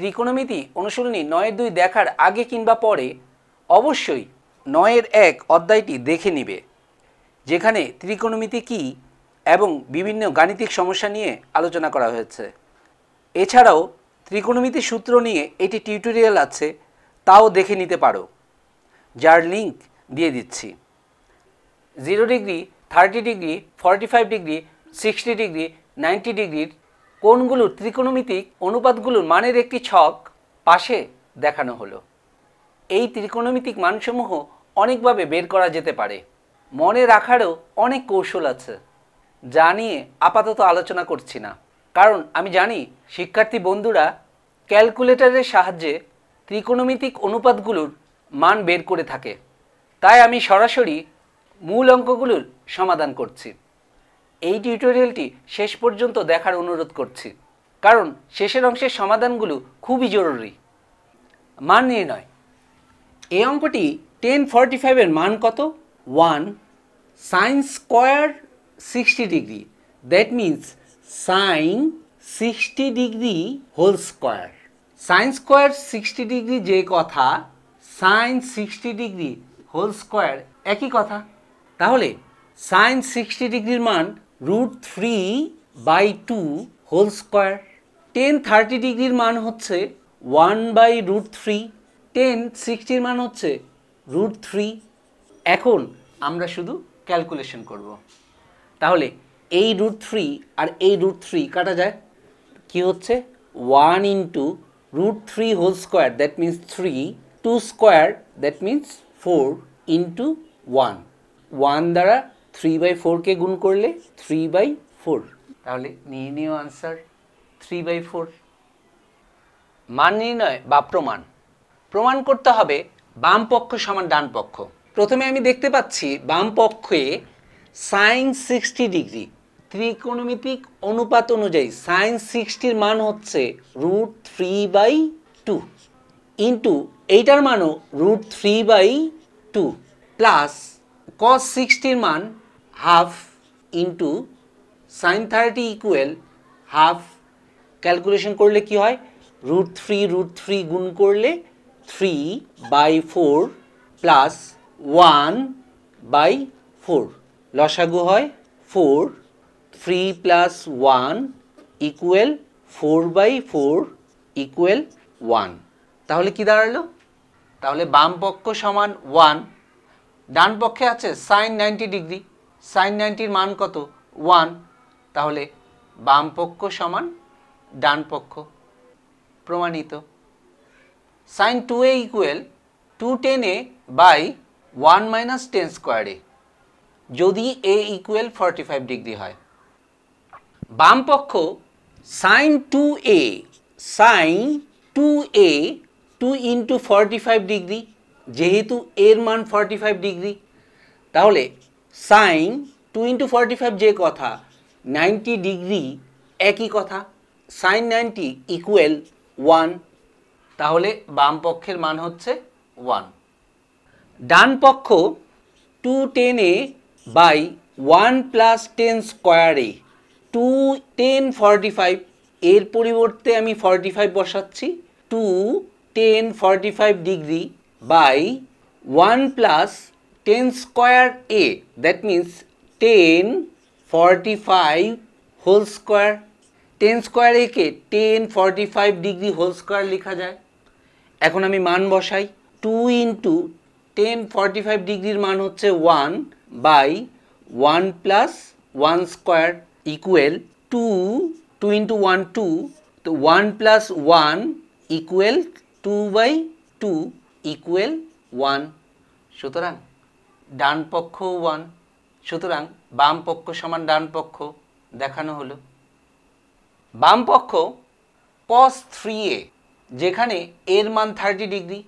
ত্রিকোণমিতি অনুশীলনী নয়ের দুই দেখার আগে কিংবা পরে অবশ্যই নয়ের এক অধ্যায়টি দেখে নিবে, যেখানে ত্রিকোণমিতি কী এবং বিভিন্ন গাণিতিক সমস্যা নিয়ে আলোচনা করা হয়েছে। এছাড়াও ত্রিকোণমিতি সূত্র নিয়ে এটি টিউটোরিয়াল আছে, তাও দেখে নিতে পারো, যার লিঙ্ক দিয়ে দিচ্ছি। Zero degree, thirty degree, forty five degree, sixty degree, ninety ডিগ্রির কোণগুলোর ত্রিকোণমিতিক অনুপাতগুলোর মানের একটি ছক পাশে দেখানো হলো। এই ত্রিকোণমিতিক মানসমূহ অনেকভাবে বের করা যেতে পারে। মনে রাখারও অনেক কৌশল আছে, যা নিয়ে আপাতত আলোচনা করছি না। কারণ আমি জানি শিক্ষার্থী বন্ধুরা ক্যালকুলেটরের সাহায্যে ত্রিকোণমিতিক অনুপাতগুলোর মান বের করে থাকে। তাই আমি সরাসরি মূল অঙ্কগুলোর সমাধান করছি। এই টিউটোরিয়ালটি শেষ পর্যন্ত দেখার অনুরোধ করছি। কারণ শেষের অংশের সমাধানগুলো খুবই জরুরি। মান নির্ণয়। এই অঙ্কটি টেন ফর্টি ফাইভের মান কত? One. Sine square sixty degree. That means sine sixty degree whole square. Sine square sixty degree যে কথা, sine sixty degree whole square একই কথা। তাহলে সাইন সিক্সটি ডিগ্রির মান root three by two whole square tan thirty ডিগ্রির মান হচ্ছে one by root three tan সিক্সটির মান হচ্ছে রুট থ্রি এখন আমরা শুধু ক্যালকুলেশন করব। তাহলে এই রুট থ্রি আর এই রুট থ্রি কাটা যায়। কি হচ্ছে? One into root three whole square that means three two square that means four into one one দ্বারা থ্রি বাই ফোরকে গুণ করলে থ্রি বাই ফোর তাহলে নিয়ে নিও আনসার থ্রি বাই ফোর মান নির্ণয় বা প্রমাণ। প্রমাণ করতে হবে বাম পক্ষ সমান ডান পক্ষ। প্রথমে আমি দেখতে পাচ্ছি বাম পক্ষে সাইন সিক্সটি ডিগ্রি ত্রিকোণমিতিক অনুপাত অনুযায়ী সাইন সিক্সটির মান হচ্ছে root three by two into এইটার মানও root three by two plus cos সিক্সটির মান half into sine thirty equal half calculation করলে কি হয়? রুট থ্রি রুট থ্রি গুণ করলে three by four plus one by four লসাগু হয় four three plus one equal four by four equal one তাহলে কি দাঁড়াল? তাহলে বাম পক্ষ সমান ওয়ান ডান পক্ষে আছে সাইন নাইনটি ডিগ্রি সাইন নাইনটির মান কত? ওয়ান তাহলে বাম পক্ষ সমান ডান পক্ষ। প্রমাণিত। Sine two A equal to tan A by one minus tan স্কোয়ারে যদি A equal forty five degree হয়। বাম পক্ষ sine two A sine two A two into forty five degree যেহেতু এর মান ফর্টি ফাইভ ডিগ্রি তাহলে sine two into forty five যে কথা নাইনটি ডিগ্রি একই কথা, সাইন নাইনটি ইকুয়াল ওয়ান তাহলে বাম পক্ষের মান হচ্ছে ওয়ান ডান পক্ষ two tan by one plus tan স্কোয়ারে টু টেন ফর্টি ফাইভ এর পরিবর্তে আমি ফর্টি ফাইভ বসাচ্ছি two tan forty five degree by one plus tan square A that means tan forty five whole square tan square একে tan forty five degree whole square লেখা যায়। এখন আমি মান বসাই। Two into tan forty five ডিগ্রির মান হচ্ছে one by one plus one square equal two two into one two তো one plus one equal two by two equal one সুতরাং ডান পক্ষ ওয়ান সুতরাং বাম পক্ষ সমান ডান পক্ষ দেখানো হলো। বাম পক্ষ কস থ্রি এ যেখানে এর মান থার্টি ডিগ্রি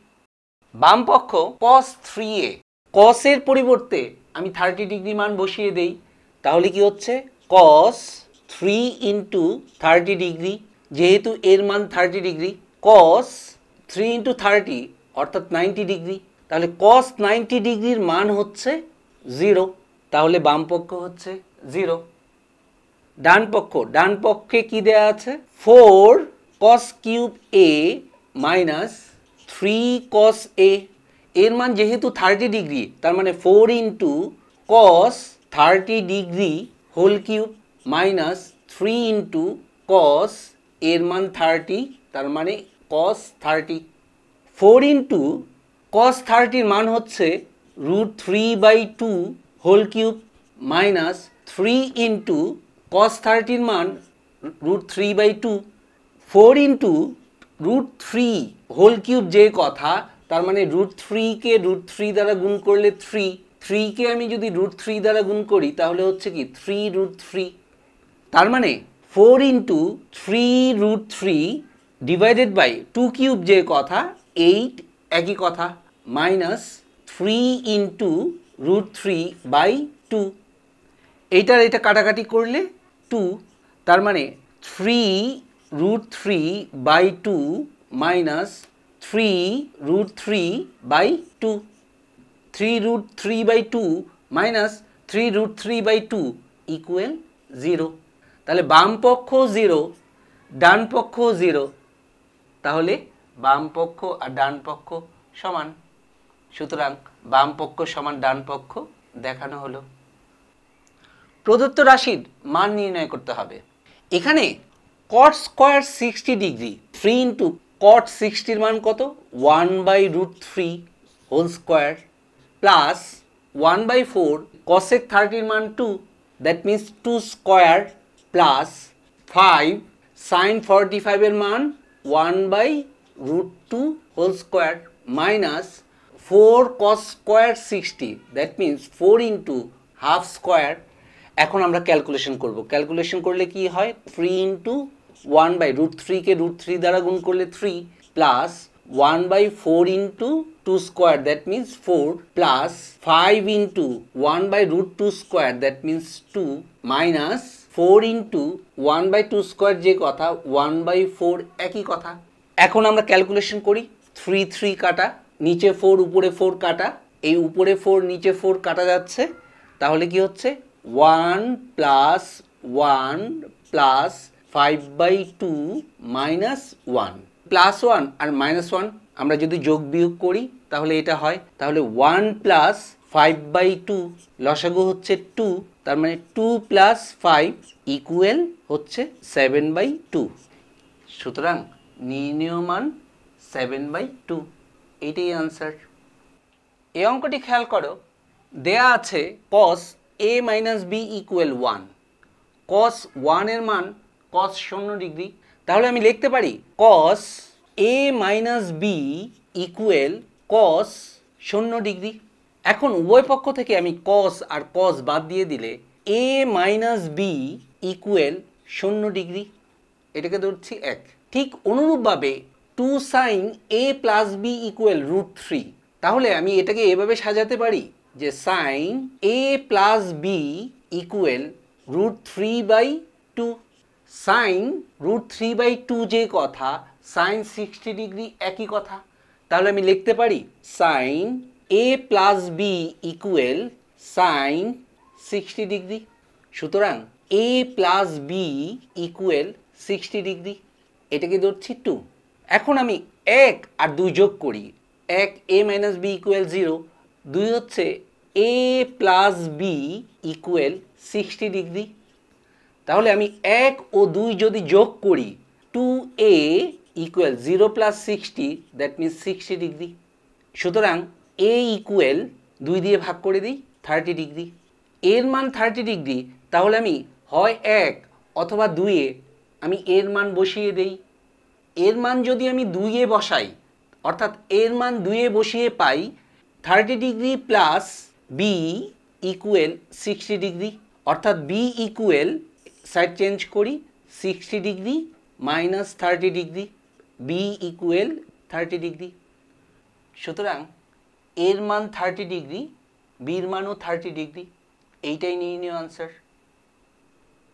বাম পক্ষ কস থ্রি এ কসের পরিবর্তে আমি থার্টি ডিগ্রি মান বসিয়ে দেই, তাহলে কি হচ্ছে? Cos three into thirty degree যেহেতু এর মান thirty degree cos three into thirty অর্থাৎ নাইনটি ডিগ্রি তাহলে কস নাইনটি ডিগ্রির মান হচ্ছে জিরো তাহলে বাম পক্ষ হচ্ছে জিরো ডান পক্ষ, ডান পক্ষে কি দেয়া আছে? Four cos cube A minus three cos A এর মান যেহেতু থার্টি ডিগ্রি তার মানে four into cos thirty degree whole cube minus three into cos এর মান থার্টি তার মানে cos thirty four into cos থার্টির মান হচ্ছে root three by two whole cube minus three into cos থার্টির মান root three by two four into root three whole cube যে কথা, তার মানে রুট থ্রিকে রুট থ্রি দ্বারা গুণ করলে থ্রি থ্রিকে আমি যদি রুট থ্রি দ্বারা গুণ করি তাহলে হচ্ছে কি থ্রি রুট থ্রি তার মানে four into three root three divided by two cube যে কথা এইট একই কথা। Minus three into root three by two এইটার এটা কাটাকাটি করলে টু তার মানে three root three by two minus three root three by two three root three by two minus three root three by two equal zero তাহলে বাম পক্ষ zero ডান পক্ষ জিরো তাহলে বাম পক্ষ আর ডান পক্ষ সমান। সুতরাং বাম পক্ষ সমান ডান পক্ষ দেখানো হলো। প্রদত্ত রাশির মান নির্ণয় করতে হবে। এখানে cot square sixty degree three into cot সিক্সটির মান কত? One by root three whole square plus one by four cosec থার্টির মান two that means two square plus five sine forty ফাইভের মান one by root two whole square minus four cos square sixty that means four into half square, এখন আমরা calculation করব। Calculation করলে কি হয়? Three into one by root থ্রিকে root three দ্বারা গুণ করলে three plus one by four into two square that means four plus five into one by root two square that means two minus four into one by two square যে কথা one by four একই কথা। এখন আমরা calculation করি three three কাটা। নিচে four উপরে ফোর কাটা। এই উপরে ফোর নিচে ফোর কাটা যাচ্ছে। তাহলে কি হচ্ছে? One plus one plus five by two minus one plus one R minus one আমরা যদি যোগ বিয়োগ করি, তাহলে এটা হয়। তাহলে one plus five by two লসাগু হচ্ছে টু তার মানে টু প্লাস ফাইভ ইকুয়েল হচ্ছে সেভেন বাই টু সুতরাং নির্ণীয় মান সেভেন বাই টু এইটাই আনসার এই অঙ্কটি খেয়াল করো, দেয়া আছে cos A minus B equal one cos ওয়ানের মান কস শূন্য ডিগ্রি। তাহলে আমি লিখতে পারি cos A minus B equal cos শূন্য ডিগ্রি। এখন উভয় পক্ষ থেকে আমি কস আর কস বাদ দিয়ে দিলে এ মাইনাস বি ইকুয়াল শূন্য ডিগ্রি। এটাকে ধরছি এক। ঠিক অনুরূপভাবে two sine A plus B equal root three তাহলে আমি এটাকে এভাবে সাজাতে পারি যে sine A plus B equal root three by two sine root three by two যে কথা সাইন সিক্সটি ডিগ্রি একই কথা। তাহলে আমি লিখতে পারি sine A plus B equal sine sixty degree সুতরাং A plus B equal sixty degree এটাকে ধরছি টু এখন আমি এক আর দুই যোগ করি। এক A minus B equal zero দুই হচ্ছে A plus B equal sixty degree তাহলে আমি এক ও দুই যদি যোগ করি two A equal zero plus sixty that means sixty degree সুতরাং এ ইকুয়াল দুই দিয়ে ভাগ করে দিই থার্টি ডিগ্রি এর মান থার্টি ডিগ্রি তাহলে আমি হয় এক অথবা দুইয়ে আমি এর মান বসিয়ে দেই। এর মান যদি আমি দুইয়ে বসাই, অর্থাৎ এর মান দুইয়ে বসিয়ে পাই thirty degree plus B equal sixty degree অর্থাৎ বি ইকুয়েল সাইড চেঞ্জ করি sixty degree minus thirty degree B equal thirty degree সুতরাং এর মান থার্টি ডিগ্রি বির মানও থার্টি ডিগ্রি এইটাই নির্ণয় আনসার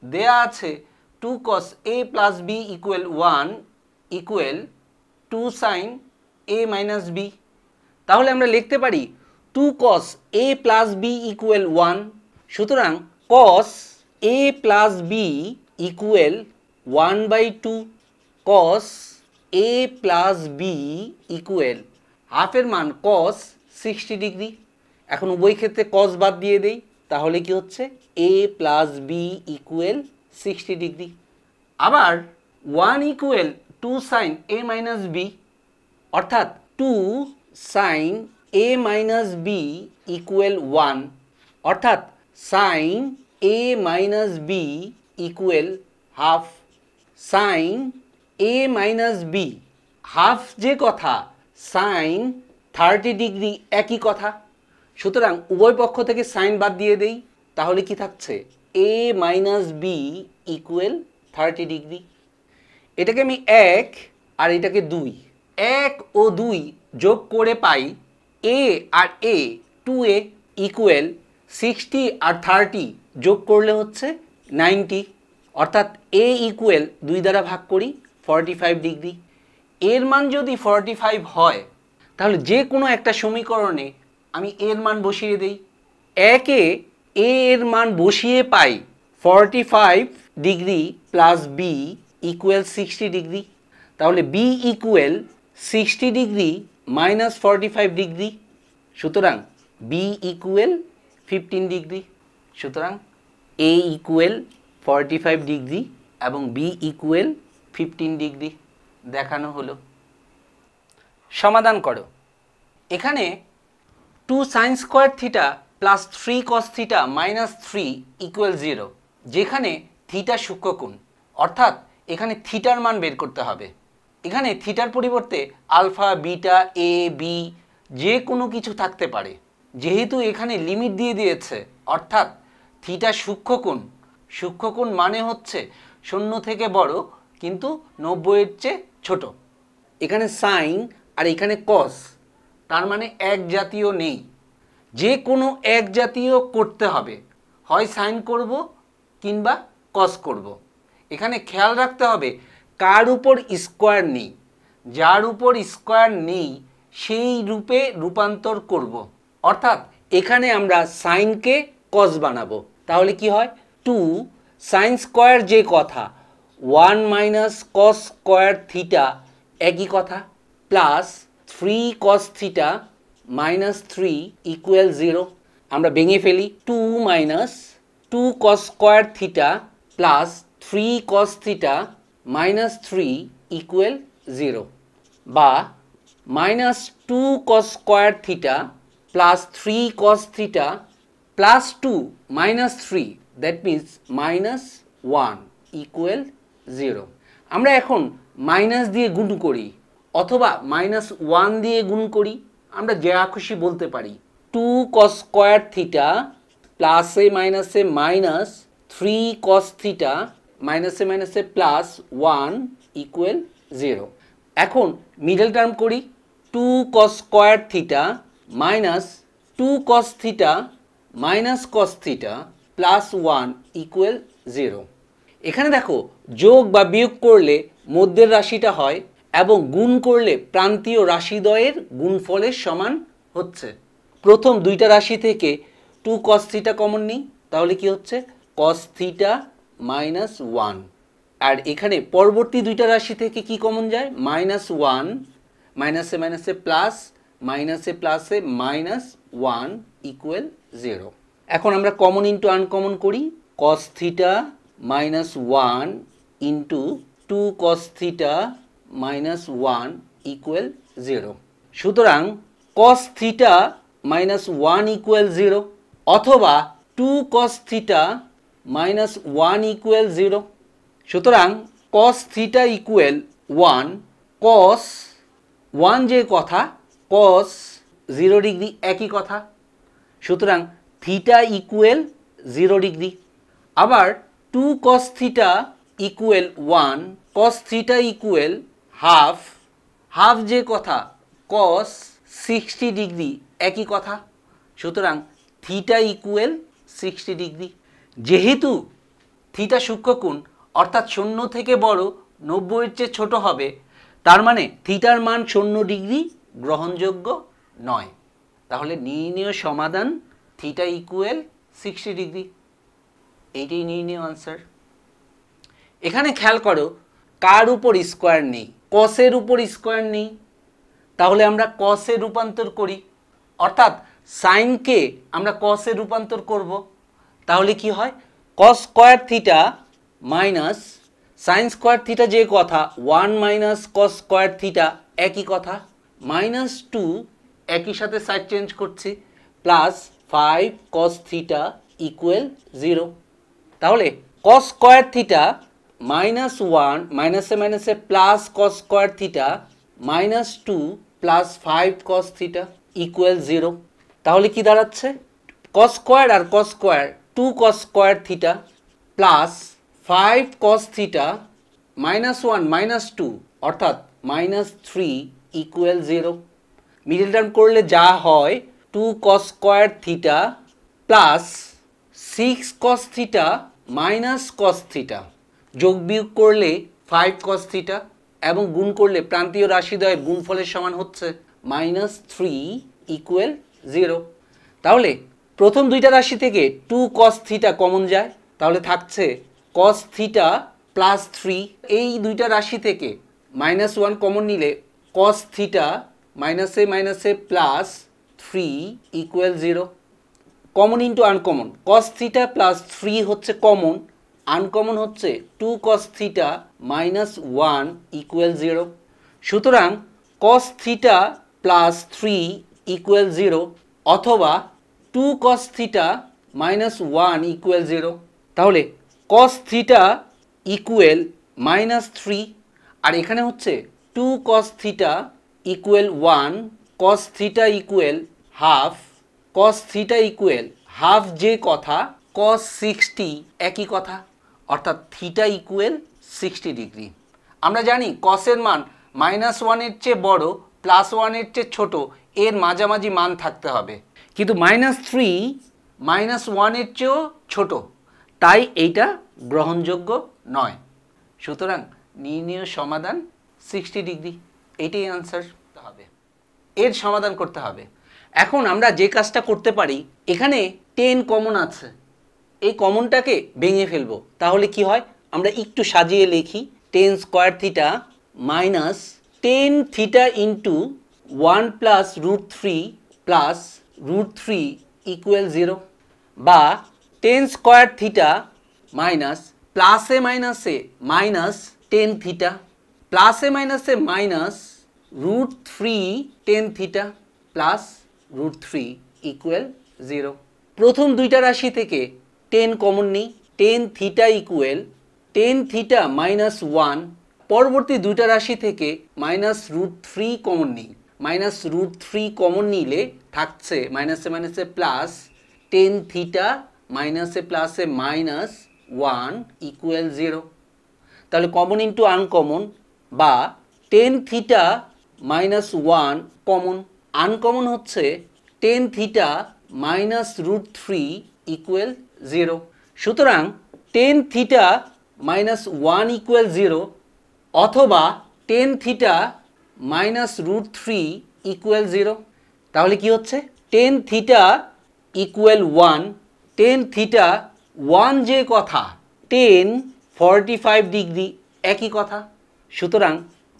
দেয়া আছে two cos A plus B equal one equal two sine A minus B তাহলে আমরা লিখতে পারি two cos A plus B equal one সুতরাং cos A plus B equal one by two cos A plus B equal হাফের মান কস sixty degree এখন উভয় ক্ষেত্রে কস বাদ দিয়ে দেই, তাহলে কি হচ্ছে? A plus B equal sixty degree আবার one equal two sine A minus B অর্থাৎ two sine A minus B equal one অর্থাৎ sine A minus B equal half sine A minus B half যে কথা sine thirty degree একই কথা। সুতরাং উভয় পক্ষ থেকে সাইন বাদ দিয়ে দেই, তাহলে কি থাকছে? A minus B equal thirty degree এটাকে আমি এক আর এটাকে দুই। এক ও দুই যোগ করে পাই A R A two A equal sixty R thirty যোগ করলে হচ্ছে নাইনটি অর্থাৎ এ ইকুয়েল দুই দ্বারা ভাগ করি ফর্টি ফাইভ ডিগ্রি এর মান যদি ফর্টি ফাইভ হয়, তাহলে যে কোনো একটা সমীকরণে আমি এর মান বসিয়ে দেই। একে এ এর মান বসিয়ে পাই forty five degree plus B equal sixty degree তাহলে B equal sixty degree minus forty five degree সুতরাং বি ইকুয়েল ফিফটিন ডিগ্রি সুতরাং A equal forty five degree এবং বি ইকুয়েল ফিফটিন ডিগ্রি দেখানো হলো। সমাধান করো। এখানে two sine square theta plus three cos theta minus three equal zero যেখানে theta সূক্ষ্মকোণ, অর্থাৎ এখানে থিটার মান বের করতে হবে। এখানে থিটার পরিবর্তে আলফা, বিটা, এ, বি যে কোনো কিছু থাকতে পারে। যেহেতু এখানে লিমিট দিয়ে দিয়েছে, অর্থাৎ থিটা সূক্ষ্মকোণ সূক্ষ্মকোণ মানে হচ্ছে শূন্য থেকে বড়, কিন্তু নব্বইয়ের চেয়ে ছোট। এখানে সাইন আর এখানে কস, তার মানে এক জাতীয় নেই। যে কোনো এক জাতীয় করতে হবে। হয় সাইন করব কিংবা কস করব। এখানে খেয়াল রাখতে হবে কার উপর স্কোয়ার নেই। যার উপর স্কোয়ার নেই, সেই রূপে রূপান্তর করব। অর্থাৎ এখানে আমরা সাইনকে কস বানাবো। তাহলে কি হয়? টু সাইন স্কোয়ার যে কথা one minus cos square theta একই কথা plus three cos theta minus three equal zero আমরা ভেঙে ফেলি two minus two cos square theta plus three cos theta minus three equal zero বা minus two cos square theta plus three cos theta plus two minus three that means minus one equal zero আমরা এখন minus দিয়ে গুণ করি অথবা minus one দিয়ে গুণ করি, আমরা যা খুশি বলতে পারি টু কস স্কোয়ার থিটা প্লাসে মাইনাসে মাইনাস থ্রি কস থিটা মাইনাসে মাইনাসে প্লাস ওয়ান ইকুয়াল জিরো এখন মিডল টার্ম করি two cos square theta minus two cos theta minus cos theta plus one equal zero এখানে দেখো, যোগ বা বিয়োগ করলে মধ্যের রাশিটা হয় এবং গুণ করলে প্রান্তীয় রাশিদ্বয়ের গুণফলের সমান হচ্ছে। প্রথম দুইটা রাশি থেকে টু কস থিটা কমন নিই, তাহলে কি হচ্ছে? কস থিটা মাইনাস ওয়ান আর এখানে পরবর্তী দুইটা রাশি থেকে কি কমন যায়? মাইনাস ওয়ান মাইনাসে মাইনাসে প্লাস মাইনাসে প্লাসে মাইনাস ওয়ান ইকুয়াল জিরো এখন আমরা কমন ইন্টু আনকমন করি। Cos theta minus one into two cos theta minus one equal zero সুতরাং cos theta minus one equal zero অথবা two cos theta minus one equal zero সুতরাং cos theta equal one cos one যে কথা cos zero degree একই কথা। সুতরাং theta equal zero degree আবার two cos theta equal one cos theta equal half half যে কথা কস সিক্সটি ডিগ্রি একই কথা। সুতরাং থিটা ইকুয়েল সিক্সটি ডিগ্রি যেহেতু থিটা সূক্ষ্মকোণ অর্থাৎ শূন্য থেকে বড় নব্বইয়ের চেয়ে ছোট হবে, তার মানে থিটার মান শূন্য ডিগ্রি গ্রহণযোগ্য নয়। তাহলে নির্ণীয় সমাধান থিটা ইকুয়েল সিক্সটি ডিগ্রি। এইটাই নির্ণীয় আনসার এখানে খেয়াল করো, কার উপর স্কোয়ার নেই কসের উপর স্কোয়ার নেই। তাহলে আমরা কসে রূপান্তর করি। অর্থাৎ সাইনকে আমরা কসে রূপান্তর করব। তাহলে কি হয়? Cos square theta minus sine square theta যে কথা one minus cos square theta একই কথা মাইনাস টু একই সাথে সাইড চেঞ্জ করছি plus five cos theta equal zero তাহলে cos square theta minus one মাইনাসে মাইনাসে plus cos square theta minus two plus five cos theta equal zero তাহলে কি দাঁড়াচ্ছে? কস স্কোয়ার আর cos square two cos square theta plus five cos theta minus one minus two অর্থাৎ minus three equal zero middle term করলে যা হয় two cos square theta plus six cos theta minus cos theta যোগ বিয়োগ করলে five cos theta এবং গুণ করলে প্রান্তীয় রাশিদ্বয়ের গুণফলের সমান হচ্ছে মাইনাস থ্রি ইকুয়াল জিরো তাহলে প্রথম দুইটা রাশি থেকে টু কস থিটা কমন যায়, তাহলে থাকছে কস থিটা প্লাস থ্রি এই দুইটা রাশি থেকে মাইনাস ওয়ান কমন নিলে কস থিটা মাইনাসে মাইনাসে plus three equal zero common into uncommon cos theta plus three হচ্ছে কমন আনকমন হচ্ছে two cos theta minus one equal zero সুতরাং cos theta plus three equal zero অথবা two cos theta minus one equal zero তাহলে cos theta equal minus three আর এখানে হচ্ছে two cos theta equal one cos theta equal half cos theta equal half যে কথা cos sixty একই কথা, অর্থাৎ theta equal sixty degree আমরা জানি কসের মান মাইনাস ওয়ানের চেয়ে বড় প্লাস ওয়ানের চেয়ে ছোট, এর মাঝামাঝি মান থাকতে হবে। কিন্তু মাইনাস থ্রি মাইনাস ওয়ানের চেয়েও ছোট। তাই এইটা গ্রহণযোগ্য নয়। সুতরাং নির্ণীয় সমাধান সিক্সটি ডিগ্রি এইটাই আনসার হবে। এর সমাধান করতে হবে। এখন আমরা যে কাজটা করতে পারি, এখানে টেন কমন আছে। এই কমনটাকে ভেঙে ফেলব। তাহলে কি হয়? আমরা একটু সাজিয়ে লিখি। Tan square theta minus tan theta into one plus root three plus root three equal zero বা টেন স্কোয়ার থিটা মাইনাস প্লাসে মাইনাসে মাইনাস টেন থিটা প্লাসে মাইনাসে minus root three tan theta plus root three equal zero প্রথম দুইটা রাশি থেকে tan common নিই। Tan theta equal tan theta minus one পরবর্তী দুইটা রাশি থেকে মাইনাস রুট থ্রি কমন নিই। মাইনাস রুট থ্রি কমন নিলে থাকছে মাইনাসে মাইনাসে প্লাস টেন থিটা মাইনাসে প্লাসে মাইনাস ওয়ান ইকুয়াল জিরো তাহলে কমন ইন্টু আনকমন বা tan theta minus one common uncommon হচ্ছে tan theta minus root three equal zero সুতরাং tan theta minus one equal zero অথবা tan theta minus root three equal zero তাহলে কি হচ্ছে? Tan theta equal one tan theta one যে কথা tan forty five degree একই কথা। সুতরাং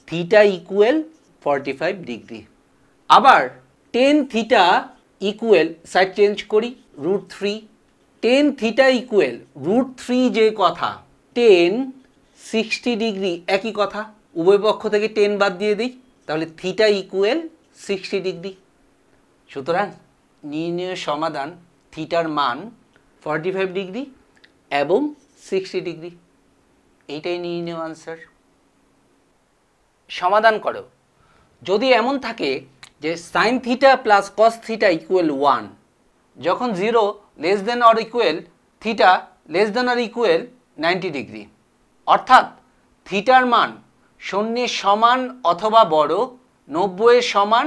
theta equal forty five degree আবার tan theta equal side change করি root three tan theta equal root three যে কথা টেন সিক্সটি ডিগ্রি একই কথা। উভয় পক্ষ থেকে টেন বাদ দিয়ে দিই, তাহলে থিটা ইকুয়াল সিক্সটি ডিগ্রি সুতরাং নির্ণয় সমাধান থিটার মান ফর্টি ফাইভ ডিগ্রি এবং সিক্সটি ডিগ্রি। এইটাই নির্ণয় আনসার সমাধান করো। যদি এমন থাকে যে sine theta plus cos theta equal one যখন zero less than or equal theta less than or equal ninety degree. অর্থাৎ থিটার মান শূন্যের সমান অথবা বড়, নব্বইয়ের সমান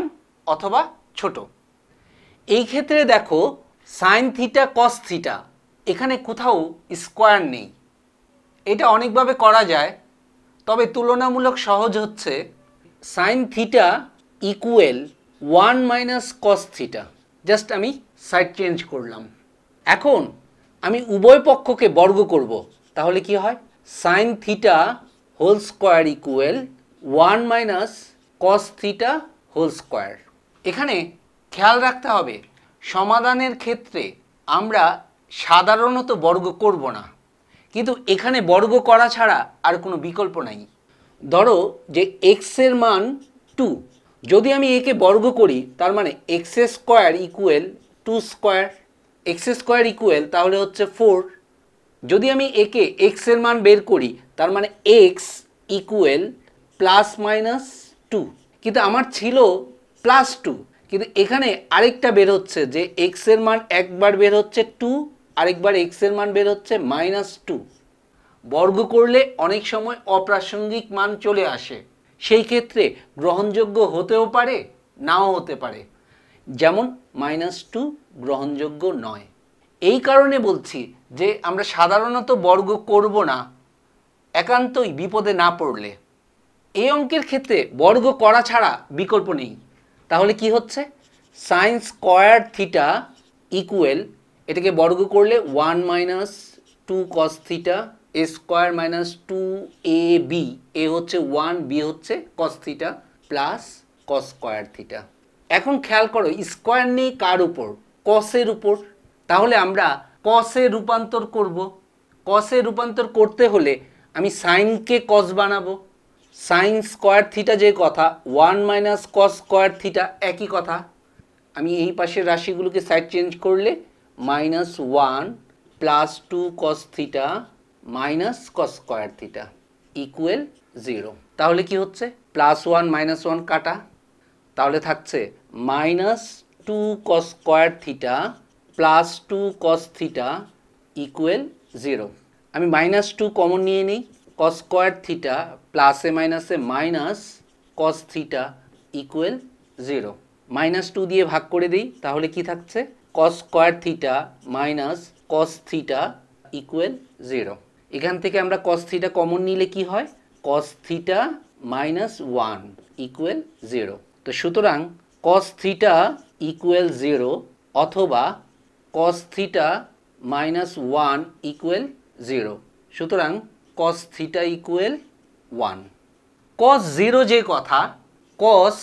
অথবা ছোট। এই ক্ষেত্রে দেখো সাইন থিটা কস থিটা এখানে কোথাও স্কোয়ার নেই। এটা অনেকভাবে করা যায়, তবে তুলনামূলক সহজ হচ্ছে sine theta equal one minus cos theta just আমি সাইড চেঞ্জ করলাম। এখন আমি উভয় পক্ষকে বর্গ করব, তাহলে কি হয়? Sine theta whole square equal one minus cos theta whole square এখানে খেয়াল রাখতে হবে, সমাধানের ক্ষেত্রে আমরা সাধারণত বর্গ করব না। কিন্তু এখানে বর্গ করা ছাড়া আর কোনো বিকল্প নাই। ধরো যে এক্সের মান টু যদি আমি একে বর্গ করি, তার মানে X square equal two square X square equal তাহলে হচ্ছে ফোর যদি আমি একে এক্সের মান বের করি, তার মানে X equal plus minus two কিন্তু আমার ছিল প্লাস টু কিন্তু এখানে আরেকটা বের হচ্ছে যে এক্সের মান একবার বের হচ্ছে টু আরেকবার এক্সের মান বের হচ্ছে মাইনাস টু বর্গ করলে অনেক সময় অপ্রাসঙ্গিক মান চলে আসে। সেই ক্ষেত্রে গ্রহণযোগ্য হতেও পারে, নাও হতে পারে। যেমন মাইনাস টু গ্রহণযোগ্য নয়। এই কারণে বলছি যে আমরা সাধারণত বর্গ করব না, একান্তই বিপদে না পড়লে। এই অঙ্কের ক্ষেত্রে বর্গ করা ছাড়া বিকল্প নেই। তাহলে কি হচ্ছে? সাইন স্কোয়ার থিটা ইকুয়েল এটাকে বর্গ করলে one minus two cos theta A square minus two A B A হচ্ছে ওয়ান বি হচ্ছে cos theta plus cos square theta এখন খেয়াল করো স্কোয়ার নেই কার উপর? কসের উপর। তাহলে আমরা কসে রূপান্তর করব। কসে রূপান্তর করতে হলে আমি সাইনকে কস বানাবো। সাইন স্কোয়ার থিটা যে কথা, one minus cos square theta একই কথা। আমি এই পাশের রাশিগুলোকে সাইড চেঞ্জ করলে minus one plus two cos theta minus cos square theta equal zero তাহলে কি হচ্ছে? প্লাস ওয়ান মাইনাস ওয়ান কাটা। তাহলে থাকছে minus two cos square theta plus two cos theta equal zero আমি মাইনাস টু কমন নিয়ে নিই। কস স্কোয়ার থিটা প্লাসে মাইনাসে minus cos theta equal zero minus two দিয়ে ভাগ করে দিই, তাহলে কি থাকছে? Cos square theta minus cos theta equal zero এখান থেকে আমরা কস থিটা কমন নিলে কি হয়? Cos theta minus one equal zero তো সুতরাং কস থিটা ইকুয়েল জিরো অথবা cos theta minus one equal zero সুতরাং cos theta equal one cos zero যে কথা কস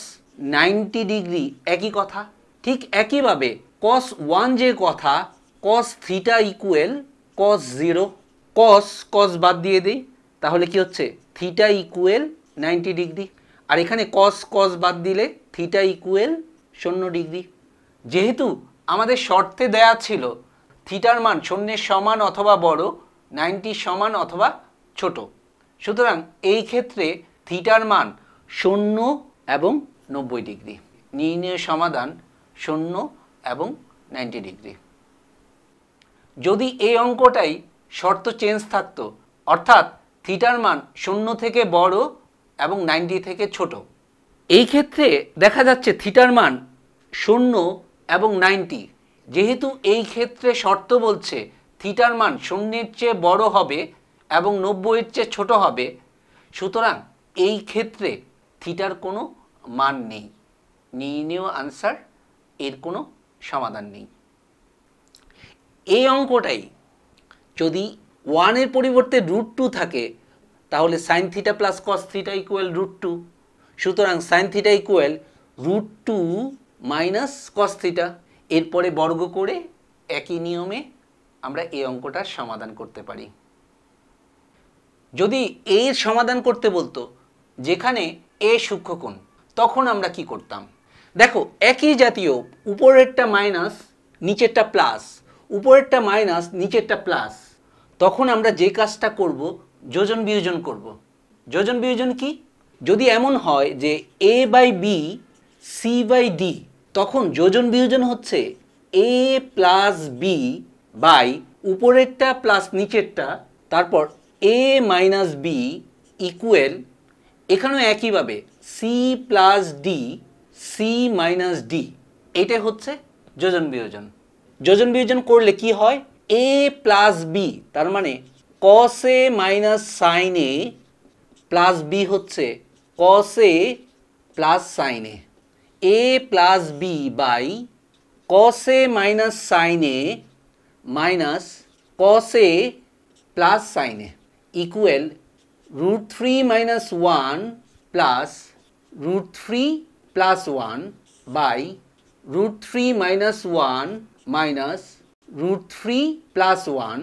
নাইনটি ডিগ্রি একই কথা, ঠিক একইভাবে কস ওয়ান যে কথা cos theta equal cos zero cos cos বাদ দিয়ে দিই, তাহলে কি হচ্ছে? থিটা ইকুয়েল নাইনটি ডিগ্রি আর এখানে কস কস বাদ দিলে থিটা ইকুয়েল শূন্য ডিগ্রি যেহেতু আমাদের শর্তে দেয়া ছিল থিটার মান শূন্যের সমান অথবা বড় নাইনটি সমান অথবা ছোট। সুতরাং এই ক্ষেত্রে থিটার মান শূন্য এবং নব্বই ডিগ্রি। নির্ণয় সমাধান শূন্য এবং নাইনটি ডিগ্রি। যদি এই অঙ্কটাই শর্ত চেঞ্জ থাকতো, অর্থাৎ থিটার মান শূন্য থেকে বড় এবং নাইনটি থেকে ছোট। এই ক্ষেত্রে দেখা যাচ্ছে থিটার মান শূন্য এবং নাইনটি। যেহেতু এই ক্ষেত্রে শর্ত বলছে থিটার মান শূন্যের চেয়ে বড় হবে এবং নব্বইয়ের চেয়ে ছোট হবে। সুতরাং এই ক্ষেত্রে থিটার কোনো মান নেই। নির্ণেয় আনসার, এর কোনো সমাধান নেই। এই অঙ্কটাই যদি ওয়ানের পরিবর্তে রুট টু থাকে, তাহলে sine theta plus cos theta equal root two. সুতরাং sine theta equal root two minus cos theta. এরপরে বর্গ করে একই নিয়মে আমরা এই অঙ্কটার সমাধান করতে পারি। যদি এর সমাধান করতে বলতো, যেখানে এ সূক্ষ্মকোণ তখন আমরা কি করতাম? দেখো, একই জাতীয়, উপরেরটা মাইনাস নিচেরটা প্লাস উপরেরটা মাইনাস নিচেরটা প্লাস তখন আমরা যে কাজটা করব, যোজন বিয়োজন করব। যোজন বিয়োজন কি? যদি এমন হয় যে A by B C by D তখন যোজন বিয়োজন হচ্ছে এ প্লাস বি বাই উপরেরটা প্লাস নিচেরটা, তারপর এ মাইনাস বি ইকুয়েল এখানেও একইভাবে C plus D C minus D এটা হচ্ছে যোজন বিয়োজন। যোজন বিয়োজন করলে কি হয়? এ প্লাস বি তার মানে cos A minus sine A plus B হচ্ছে cos A plus sine A A plus B by cos A minus sine A minus cos A plus sine A equal root three minus one plus root three plus one by root three minus one minus root three plus one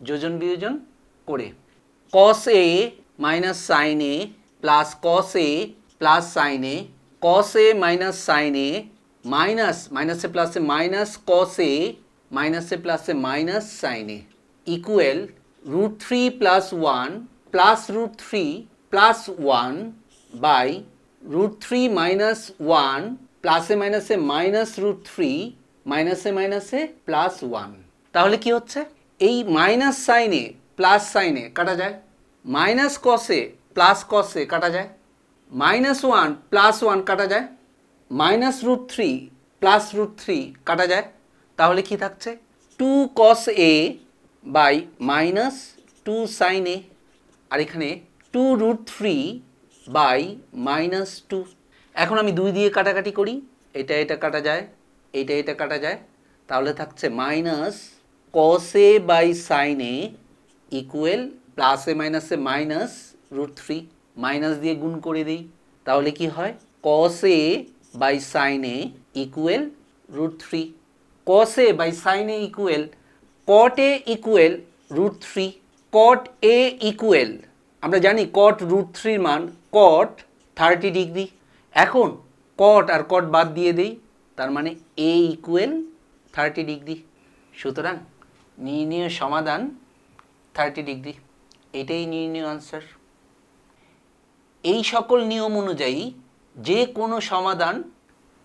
যোজন বিয়োজন করে। Cos A minus sine A plus cos A plus sine A cos A minus sine A minus মাইনাসে প্লাসে minus cos A মাইনাসে প্লাসে minus sine A equal root three plus one plus root three plus one by root three minus one প্লাসে মাইনাসে minus root three মাইনাসে মাইনাসে plus one তাহলে কি হচ্ছে? এই মাইনাস সাইনে প্লাস সাইনে কাটা যায়? মাইনাস কসে প্লাস কসে কাটা যায়? মাইনাস ওয়ান প্লাস ওয়ান কাটা যায়? Minus root three plus root three কাটা যায়? তাহলে কি থাকছে? Two cos A by minus two sine A, আর এখানে two root three by minus two. এখন আমি দুই দিয়ে কাটাকাটি করি, এটা এটা কাটা যায়, এটা এটা কাটা যায়, তাহলে থাকছে মাইনাস কসে বাই সাইনে ইকুয়েল প্লাসে মাইনাসে মাইনাস রুট থ্রি মাইনাস দিয়ে গুণ করে দিই, তাহলে কি হয়? কসে বাই সাইনে ইকুয়েল রুট থ্রি কসে বাই সাইনে equal cot A equal root three cot A equal আমরা জানি কট রুট থ্রির মান কট থার্টি ডিগ্রি এখন কট আর কট বাদ দিয়ে দেই, তার মানে এ ইকুয়েল থার্টি ডিগ্রি সুতরাং নির্ণীয় সমাধান থার্টি ডিগ্রি এটাই নির্ণীয় আনসার এই সকল নিয়ম অনুযায়ী যে কোনো সমাধান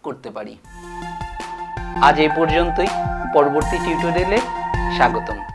করতে পারি। আজ এই পর্যন্তই। পরবর্তী টিউটোরিয়ালে স্বাগতম